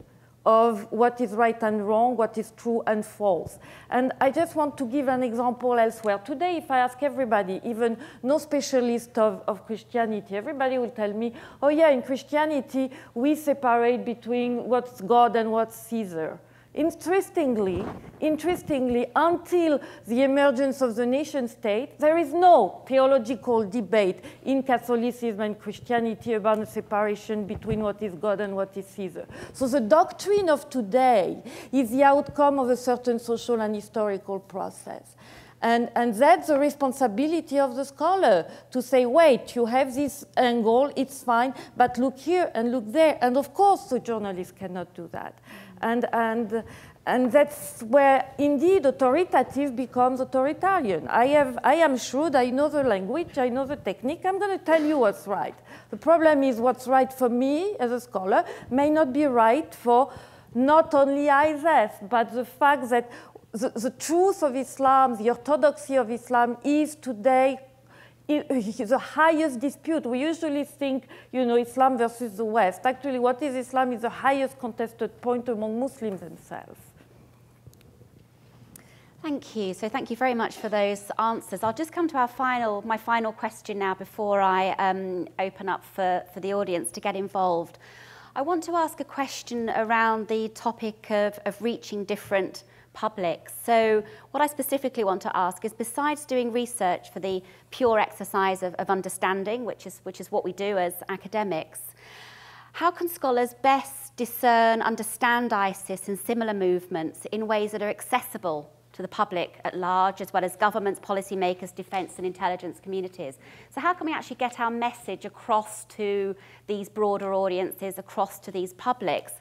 Speaker 6: of what is right and wrong, what is true and false. And I just want to give an example elsewhere. Today, if I ask everybody, even no specialist of, of Christianity, everybody will tell me, oh yeah, in Christianity, we separate between what's God and what's Caesar. Interestingly, interestingly, until the emergence of the nation state, there is no theological debate in Catholicism and Christianity about the separation between what is God and what is Caesar. So the doctrine of today is the outcome of a certain social and historical process. And, and that's the responsibility of the scholar to say, wait, you have this angle, it's fine, but look here and look there. And of course, the journalist cannot do that. And, and, and that's where indeed authoritative becomes authoritarian. I, have, I am shrewd, I know the language, I know the technique, I'm going to tell you what's right. The problem is what's right for me as a scholar may not be right for not only ISIS, but the fact that the, the truth of Islam, the orthodoxy of Islam is today the highest dispute. We usually think, you know, Islam versus the West. Actually, what is Islam is the highest contested point among Muslims themselves.
Speaker 2: Thank you. So thank you very much for those answers. I'll just come to our final, my final question now before I um, open up for, for the audience to get involved. I want to ask a question around the topic of, of reaching different public. So what I specifically want to ask is besides doing research for the pure exercise of, of understanding, which is, which is what we do as academics, how can scholars best discern, understand ISIS and similar movements in ways that are accessible to the public at large, as well as governments, policymakers, defence and intelligence communities. So how can we actually get our message across to these broader audiences, across to these publics?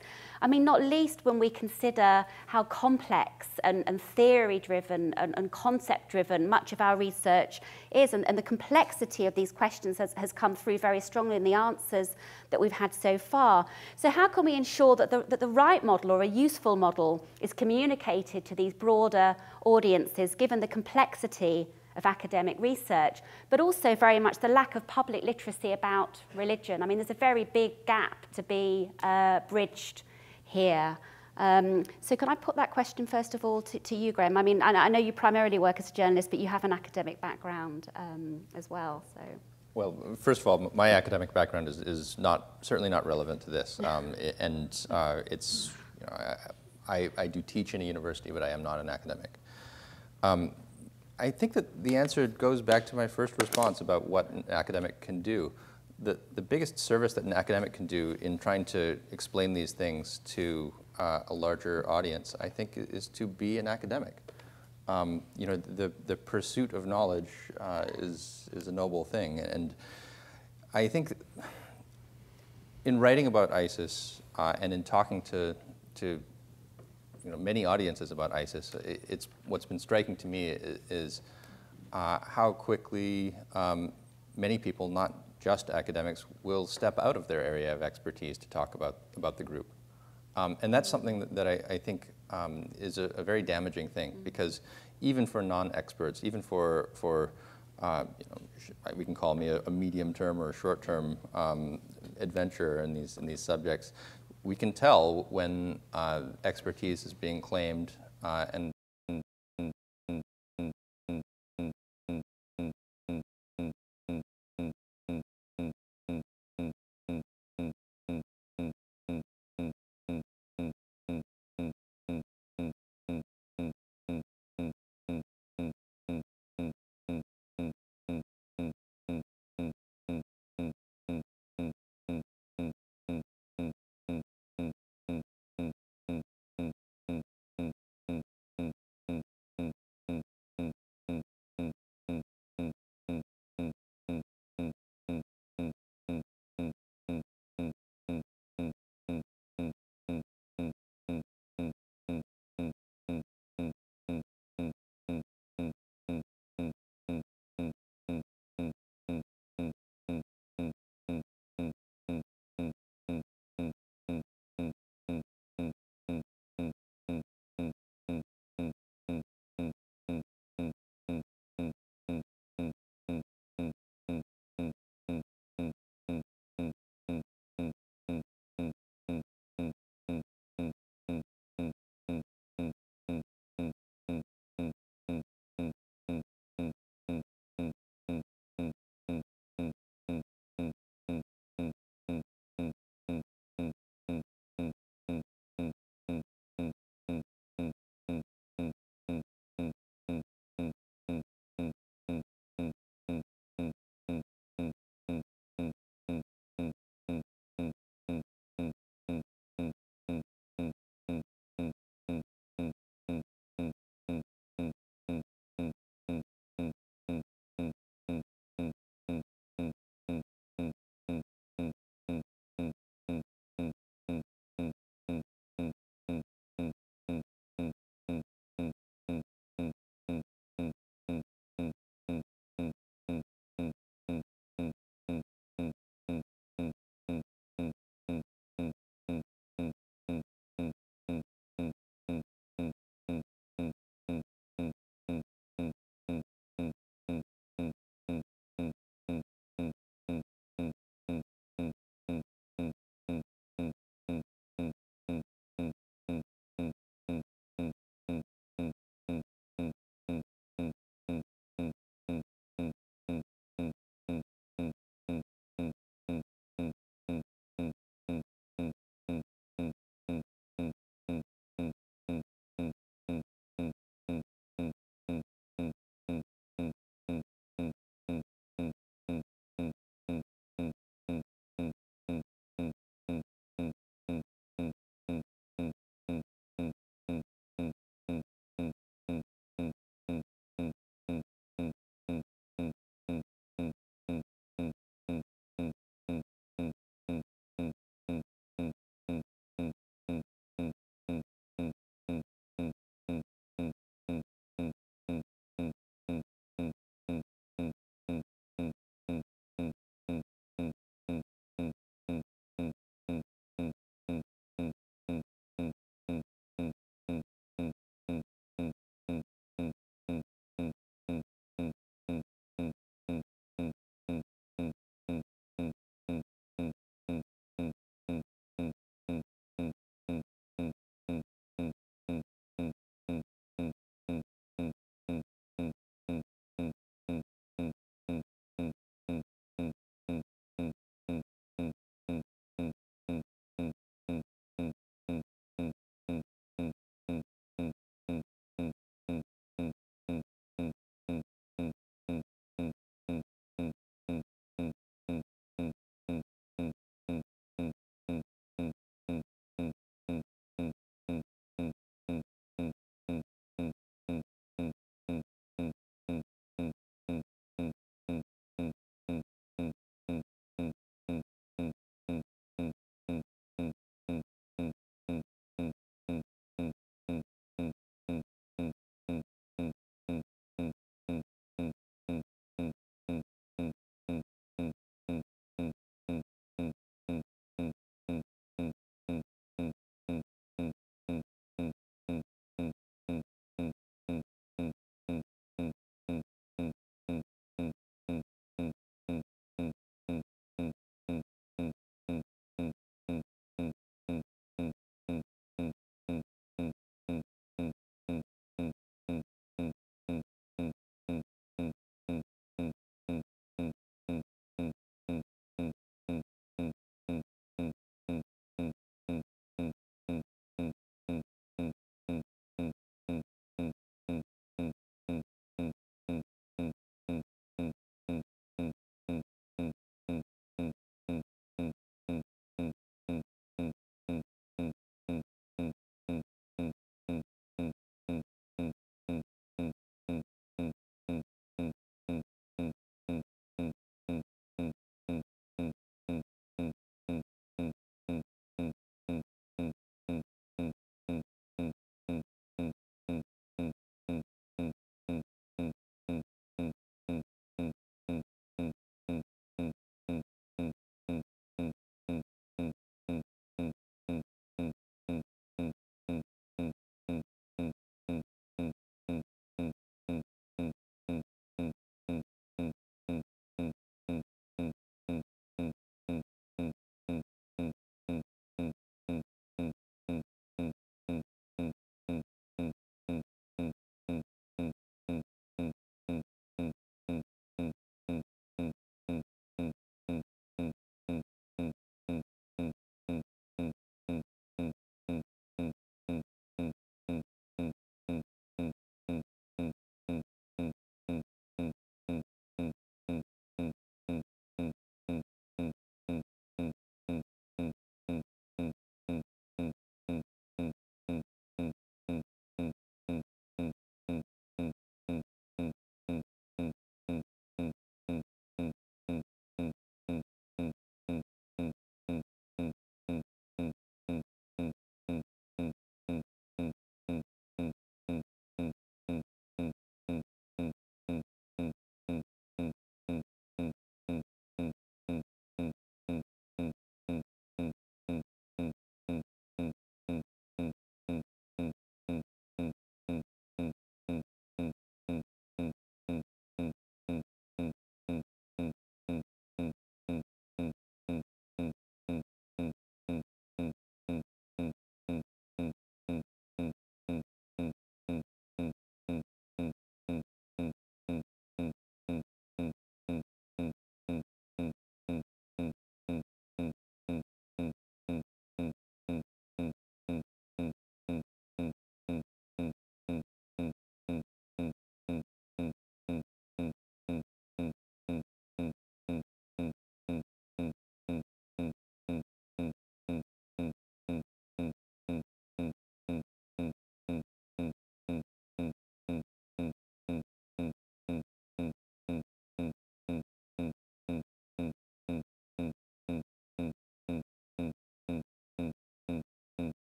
Speaker 2: I mean, not least when we consider how complex and, and theory-driven and, and concept-driven much of our research is, and, and the complexity of these questions has, has come through very strongly in the answers that we've had so far. So how can we ensure that the, that the right model or a useful model is communicated to these broader audiences, given the complexity of academic research, but also very much the lack of public literacy about religion. I mean, there's a very big gap to be uh, bridged here. Um, so can I put that question first of all to, to you, Graeme? I mean, I, I, know you primarily work as a journalist, but you have an academic background um, as well. So.
Speaker 3: Well, first of all, my academic background is, is not certainly not relevant to this, um, and uh, it's you know, I, I do teach in a university, but I am not an academic. Um, I think that the answer goes back to my first response about what an academic can do the, the biggest service that an academic can do in trying to explain these things to uh, a larger audience, I think, is to be an academic. Um, you know, the, the pursuit of knowledge uh, is, is a noble thing. And I think in writing about ISIS uh, and in talking to, to you know, many audiences about ISIS, it, it's, what's been striking to me is, uh, how quickly um, many people, not just academics will step out of their area of expertise to talk about, about the group. Um, and that's something that, that I, I, think um, is a, a, very damaging thing because even for non-experts, even for, for uh, you know, we can call me a, a medium term or a short term um, adventure in these, in these subjects, we can tell when uh, expertise is being claimed uh, and